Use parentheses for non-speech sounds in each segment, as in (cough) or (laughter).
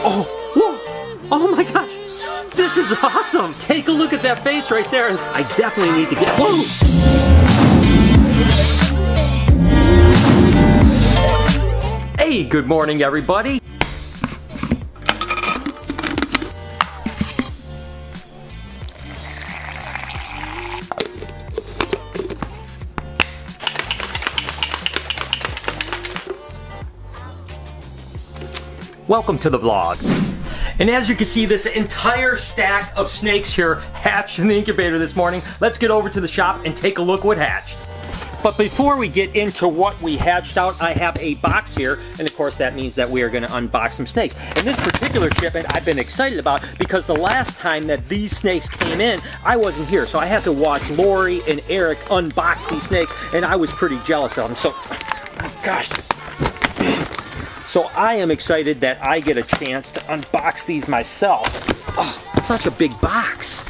Oh, whoa. Oh my gosh. This is awesome. Take a look at that face right there. I definitely need to get, whoa. Hey, good morning everybody. Welcome to the vlog. And as you can see, this entire stack of snakes here hatched in the incubator this morning. Let's get over to the shop and take a look what hatched. But before we get into what we hatched out, I have a box here, and of course that means that we are going to unbox some snakes. And this particular shipment I've been excited about because the last time that these snakes came in, I wasn't here, so I had to watch Lori and Eric unbox these snakes, and I was pretty jealous of them. So, gosh, so I am excited that I get a chance to unbox these myself. Oh, such a big box.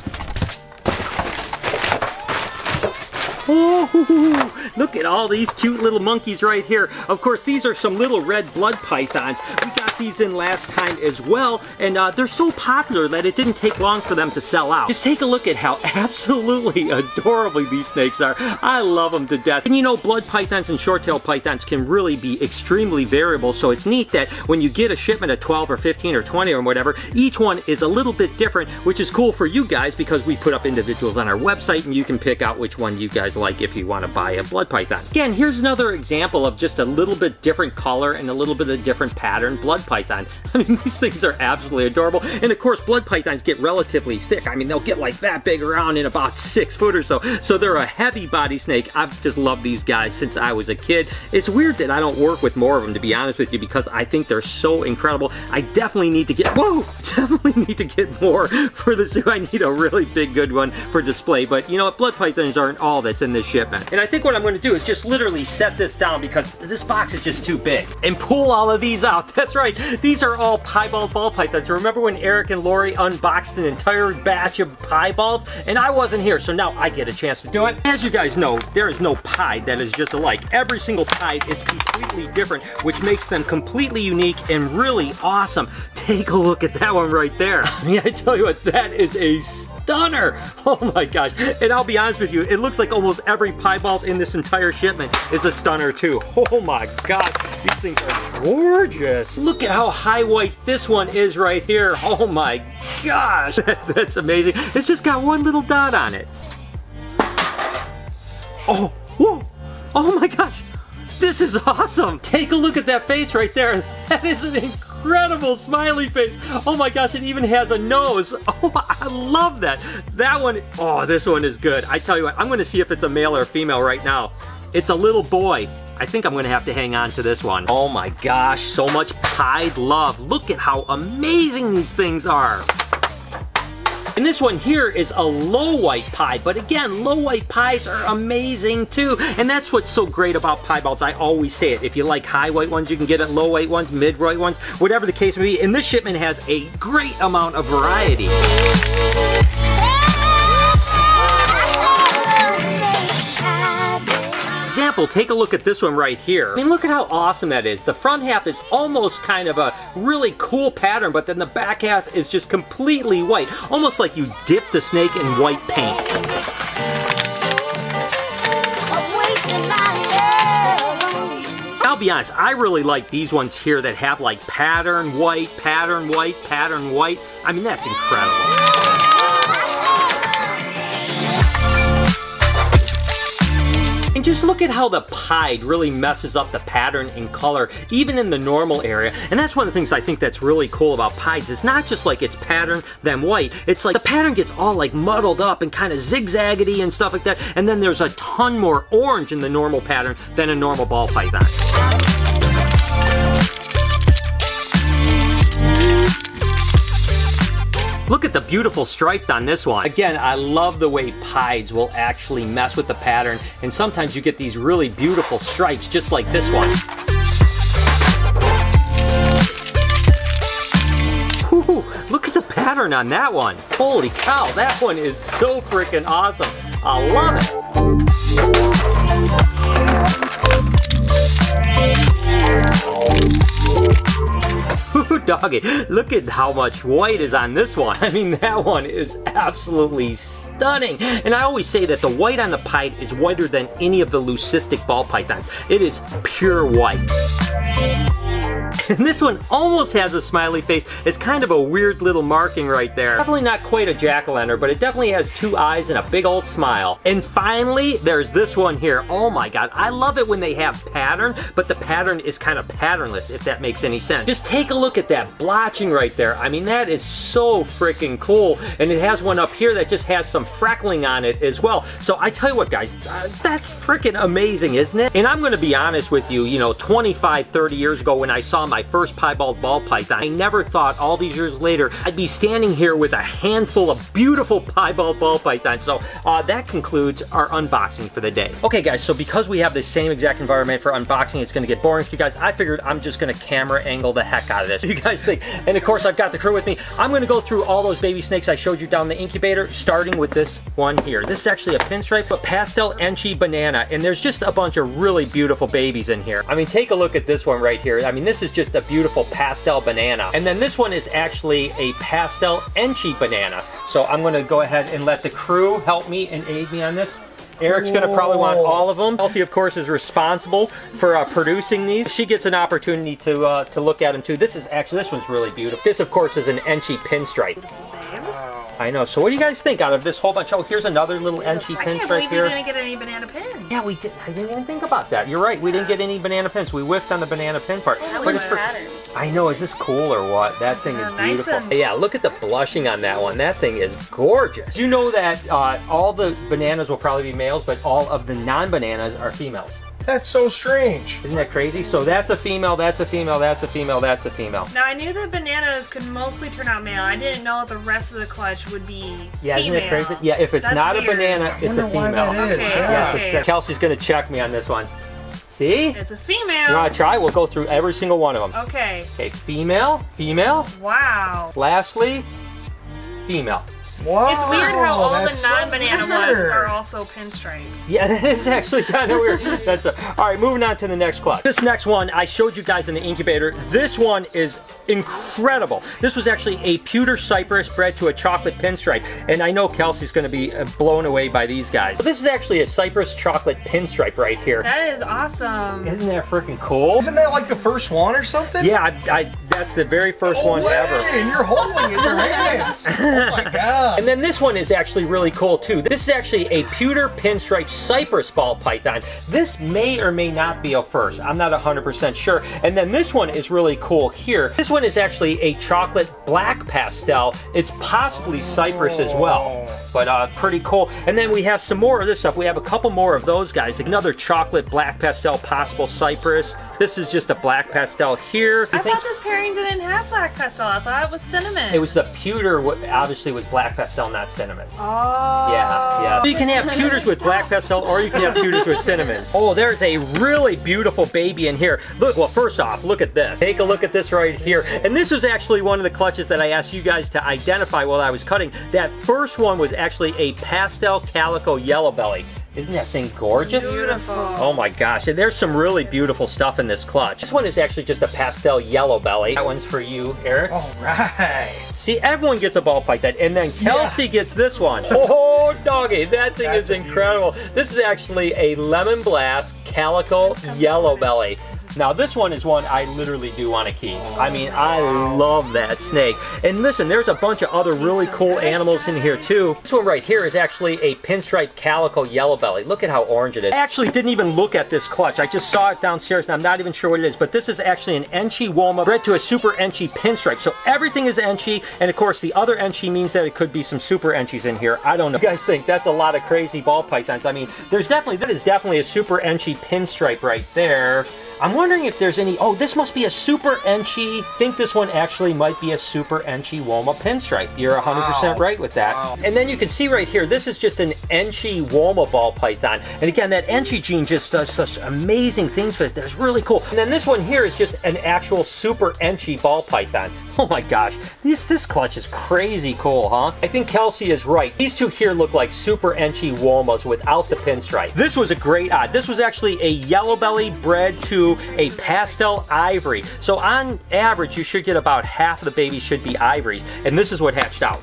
Oh, look at all these cute little monkeys right here. Of course, these are some little red blood pythons. We these in last time as well, and uh, they're so popular that it didn't take long for them to sell out. Just take a look at how (laughs) absolutely adorably these snakes are. I love them to death. And you know, blood pythons and short-tailed pythons can really be extremely variable, so it's neat that when you get a shipment of 12 or 15 or 20 or whatever, each one is a little bit different, which is cool for you guys because we put up individuals on our website and you can pick out which one you guys like if you want to buy a blood python. Again, here's another example of just a little bit different color and a little bit of a different pattern blood python. (laughs) I mean, these things are absolutely adorable. And of course, blood pythons get relatively thick. I mean, they'll get like that big around in about six foot or so. So they're a heavy body snake. I've just loved these guys since I was a kid. It's weird that I don't work with more of them, to be honest with you, because I think they're so incredible. I definitely need to get, whoa, (laughs) definitely need to get more for the zoo. I need a really big, good one for display. But you know what? Blood pythons aren't all that's in this shipment. And I think what I'm going to do is just literally set this down because this box is just too big and pull all of these out. (laughs) That's right. These are all piebald ball pythons. Remember when Eric and Lori unboxed an entire batch of piebalds? And I wasn't here, so now I get a chance to do it. As you guys know, there is no pie that is just alike. Every single pie is completely different, which makes them completely unique and really awesome. Take a look at that one right there. (laughs) I mean, I tell you what, that is a stunner. (laughs) Oh my gosh. And I'll be honest with you, it looks like almost every piebald in this entire shipment is a stunner too. (laughs) Oh my gosh, these things are gorgeous. Look at how high white this one is right here. (laughs) Oh my gosh, (laughs) that's amazing. It's just got one little dot on it. Oh, whoa, oh my gosh. This is awesome. Take a look at that face right there. (laughs) That is an incredible smiley face. Oh my gosh, it even has a nose. Oh, I love that. That one, oh, this one is good. I tell you what, I'm gonna see if it's a male or a female right now. It's a little boy. I think I'm gonna have to hang on to this one. Oh my gosh, so much pied love. Look at how amazing these things are. And this one here is a low white pie, but again, low white pies are amazing too. And that's what's so great about piebalds. I always say it. If you like high white ones, you can get it low white ones, mid white ones, whatever the case may be. And this shipment has a great amount of variety. Example, take a look at this one right here. I mean, look at how awesome that is. The front half is almost kind of a really cool pattern, but then the back half is just completely white. Almost like you dip the snake in white paint. I'll be honest, I really like these ones here that have like pattern white, pattern white, pattern white. I mean, that's incredible. Just look at how the pied really messes up the pattern and color, even in the normal area. And that's one of the things I think that's really cool about pieds. It's not just like it's pattern, then white. It's like the pattern gets all like muddled up and kind of zigzaggedy and stuff like that. And then there's a ton more orange in the normal pattern than a normal ball python. Look at the beautiful striped on this one. Again, I love the way pieds will actually mess with the pattern, and sometimes you get these really beautiful stripes just like this one. Whew, look at the pattern on that one. Holy cow, that one is so freaking awesome. I love it. (laughs) Doggy, look at how much white is on this one. (laughs) I mean, that one is absolutely stunning. And I always say that the white on the pied is whiter than any of the leucistic ball pythons. It is pure white. (laughs) And this one almost has a smiley face. It's kind of a weird little marking right there. Definitely not quite a jack-o'-lantern, but it definitely has two eyes and a big old smile. And finally, there's this one here. Oh my god, I love it when they have pattern, but the pattern is kind of patternless, if that makes any sense. Just take a look at that blotching right there. I mean, that is so freaking cool. And it has one up here that just has some freckling on it as well. So I tell you what, guys, uh, that's freaking amazing, isn't it? And I'm gonna be honest with you, you know, 25, 30 years ago when I saw my first piebald ball python. I never thought all these years later I'd be standing here with a handful of beautiful piebald ball pythons. So uh, that concludes our unboxing for the day. Okay guys, so because we have the same exact environment for unboxing, it's gonna get boring for you guys. I figured I'm just gonna camera angle the heck out of this. (laughs) You guys think? And of course I've got the crew with me. I'm gonna go through all those baby snakes I showed you down the incubator, starting with this one here. This is actually a pinstripe, but pastel enchi banana. And there's just a bunch of really beautiful babies in here. I mean, take a look at this one right here. I mean, this is just just a beautiful pastel banana. And then this one is actually a pastel enchi banana. So I'm gonna go ahead and let the crew help me and aid me on this. Eric's gonna probably want all of them. Elsie, of course, is responsible for uh, producing these. She gets an opportunity to uh, to look at them too. This is actually, this one's really beautiful. This, of course, is an Enchi pinstripe. I know. So what do you guys think out of this whole bunch? Oh, here's another little Enchi pinstripe here. we didn't get any banana pins. Yeah, we did. I didn't even think about that. You're right. We didn't get any banana pins. We whiffed on the banana pin part. Yeah, but it's for. I know. Is this cool or what? That thing is beautiful. Nice yeah, look at the blushing on that one. That thing is gorgeous. You know that uh, all the bananas will probably be males, but all of the non-bananas are females. That's so strange. Isn't that crazy? So that's a female, that's a female, that's a female, that's a female. Now I knew that bananas could mostly turn out male. I didn't know that the rest of the clutch would be Yeah, female. isn't it crazy? Yeah, if it's that's not weird. a banana, it's a female. Okay, yeah, okay. Kelsey's gonna check me on this one. See? It's a female. You wanna try? We'll go through every single one of them. Okay. Okay, female, female. Wow. Lastly, female. Wow, it's weird how all the non-banana so ones are also pinstripes. Yeah, (laughs) that is actually kind of weird. That's a, all right. Moving on to the next clutch. This next one I showed you guys in the incubator. This one is incredible. This was actually a pewter cypress bred to a chocolate pinstripe, and I know Kelsey's going to be uh, blown away by these guys. So this is actually a cypress chocolate pinstripe right here. That is awesome. Isn't that freaking cool? Isn't that like the first one or something? Yeah, I, I, that's the very first no one way. ever. And you're holding it in your hands. (laughs) oh my god. And then this one is actually really cool too. This is actually a pewter pinstripe cypress ball python. This may or may not be a first. I'm not 100% sure. And then this one is really cool here. This one is actually a chocolate black pastel. It's possibly cypress as well, but uh, pretty cool. And then we have some more of this stuff. We have a couple more of those guys. Another chocolate black pastel possible cypress. This is just a black pastel here. I thought this pairing didn't have black pastel. I thought it was cinnamon. It was the pewter, obviously was black pastel, not cinnamon. Oh. Yeah, yeah. So you can have pewters with black pastel or you can have pewters with cinnamons. (laughs) Oh, there's a really beautiful baby in here. Look, well, first off, look at this. Take a look at this right here. And this was actually one of the clutches that I asked you guys to identify while I was cutting. That first one was actually a pastel calico yellow belly. Isn't that thing gorgeous? Beautiful. Oh my gosh, and there's some really beautiful stuff in this clutch. This one is actually just a pastel yellow belly. That one's for you, Eric. All right. See, everyone gets a ball like that, and then Kelsey yeah. gets this one. (laughs) Oh, doggy, that thing That's is incredible. This is actually a lemon blast calico yellow belly. Now this one is one I literally do want to keep. I mean, I love that snake. And listen, there's a bunch of other really cool animals in here too. This one right here is actually a pinstripe calico yellow belly. Look at how orange it is. I actually didn't even look at this clutch. I just saw it downstairs and I'm not even sure what it is, but this is actually an Enchi Woma bred to a super Enchi pinstripe. So everything is Enchi, and of course the other Enchi means that it could be some super Enchis in here. I don't know. You guys think that's a lot of crazy ball pythons. I mean, there's definitely, that is definitely a super Enchi pinstripe right there. I'm wondering if there's any, oh, this must be a Super Enchi. think this one actually might be a Super Enchi Woma pinstripe. You're 100% wow. right with that. Wow. And then you can see right here, this is just an Enchi Woma ball python. And again, that Enchi gene just does such amazing things for it. That's really cool. And then this one here is just an actual Super Enchi ball python. Oh my gosh, this, this clutch is crazy cool, huh? I think Kelsey is right. These two here look like Super Enchi Womas without the pinstripe. This was a great odd. This was actually a yellow belly bred to a pastel ivory. So on average, you should get about half of the babies should be ivories, and this is what hatched out.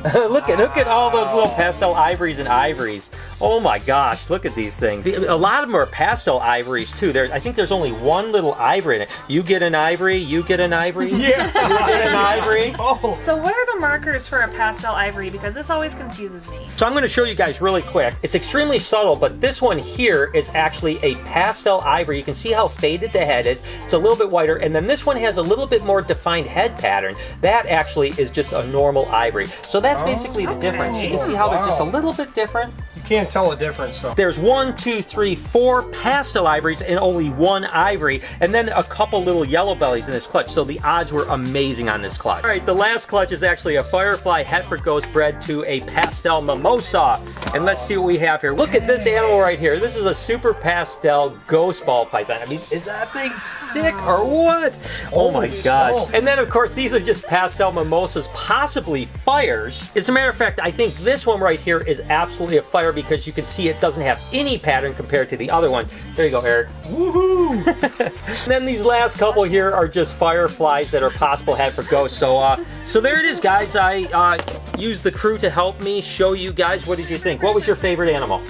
(laughs) look at look at all those little pastel ivories and ivories. Oh my gosh, look at these things. A lot of them are pastel ivories too. There, I think there's only one little ivory in it. You get an ivory, you get an ivory, (laughs) Yeah. you get an ivory. (laughs) Oh. So what are the markers for a pastel ivory? Because this always confuses me. So I'm going to show you guys really quick. It's extremely subtle, but this one here is actually a pastel ivory. You can see how faded the head is. It's a little bit whiter, and then this one has a little bit more defined head pattern. That actually is just a normal ivory. So that's oh. basically the difference. You can see how they're just a little bit different. Can't tell the difference though. There's one, two, three, four pastel ivories and only one ivory, and then a couple little yellow bellies in this clutch. So the odds were amazing on this clutch. All right, the last clutch is actually a Firefly Het for Ghost bred to a pastel mimosa. And let's see what we have here. Look at this animal right here. This is a super pastel ghost ball python. I mean, is that thing sick or what? Oh my gosh. And then, of course, these are just pastel mimosas, possibly fires. As a matter of fact, I think this one right here is absolutely a fire because you can see it doesn't have any pattern compared to the other one. There you go, Eric. Woohoo! (laughs) Then these last couple here are just fireflies that are possible het for ghosts. So, uh, so there it is, guys. I uh, used the crew to help me show you guys. What did you think? What was your favorite animal?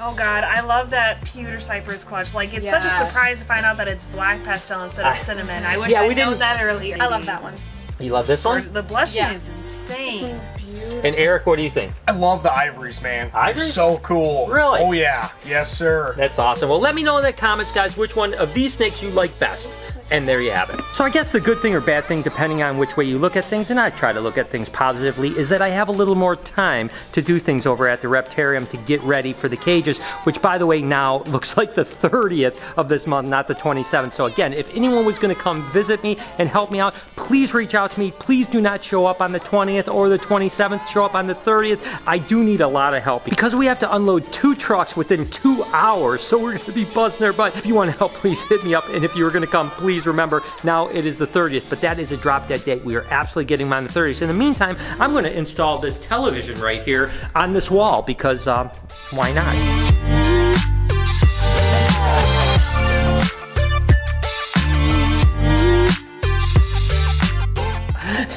Oh god, I love that pewter cypress clutch. Like it's such a surprise to find out that it's black pastel instead of I- cinnamon. I wish Yeah, I'd we known didn't- that earlier. I love that one. You love this Or one? The blushing Yeah. is insane. And Eric, what do you think? I love the ivories, man. They're Ivories? So cool. Really? Oh yeah. Yes, sir. That's awesome. Well, let me know in the comments, guys, which one of these snakes you like best. And there you have it. So I guess the good thing or bad thing, depending on which way you look at things, and I try to look at things positively, is that I have a little more time to do things over at the Reptarium to get ready for the cages, which by the way now (laughs) looks like the 30th of this month, not the 27th. So again, if anyone was gonna come visit me and help me out, please reach out to me. Please do not show up on the 20th or the 27th, show up on the 30th. I do need a lot of help because we have to unload two trucks within two hours, so we're gonna be buzzing their butt. If you wanna help, (laughs) please hit me up. And if you were gonna come, please remember now it is the 30th, but that is a drop dead date. We are absolutely getting on the 30th. In the meantime, I'm gonna install this television right here on this wall because um, why not?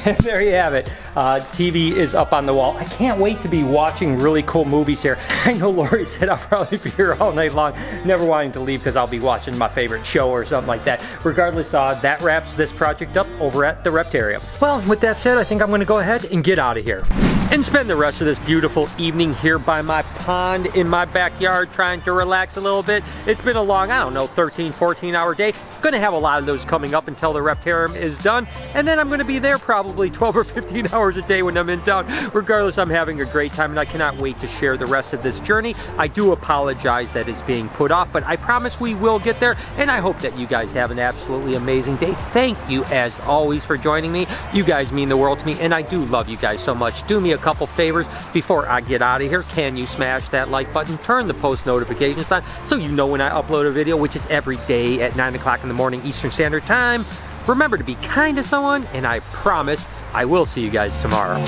(laughs) there you have it. Uh, TV is up on the wall. I can't wait to be watching really cool movies here. (laughs) I know Lori (laughs) said I'll probably be here all night long, never wanting to leave because I'll be watching my favorite show or something like that. Regardless, uh, that wraps this project up over at the Reptarium. Well, with that said, I think I'm going to go ahead and get out of here and spend the rest of this beautiful evening here by my pond in my backyard trying to relax a little bit. It's been a long, I don't know, 13, 14 hour day. Gonna have a lot of those coming up until the Reptarium is done, and then I'm gonna be there probably (laughs) 12 or 15 hours a day when I'm in town. Regardless, I'm having a great time, and I cannot wait to share the rest of this journey. I do apologize that it's being put off, but I promise we will get there, and I hope that you guys have an absolutely amazing day. Thank you, as always, for joining me. You guys mean the world to me, and I do love you guys so much. Do me a couple favors before I get out of here. Can you smash that like button? Turn the post notifications on so you know when I upload a video, which is every day at 9 o'clock in the morning Eastern Standard Time. Remember to be kind to someone, and I promise I will see you guys tomorrow.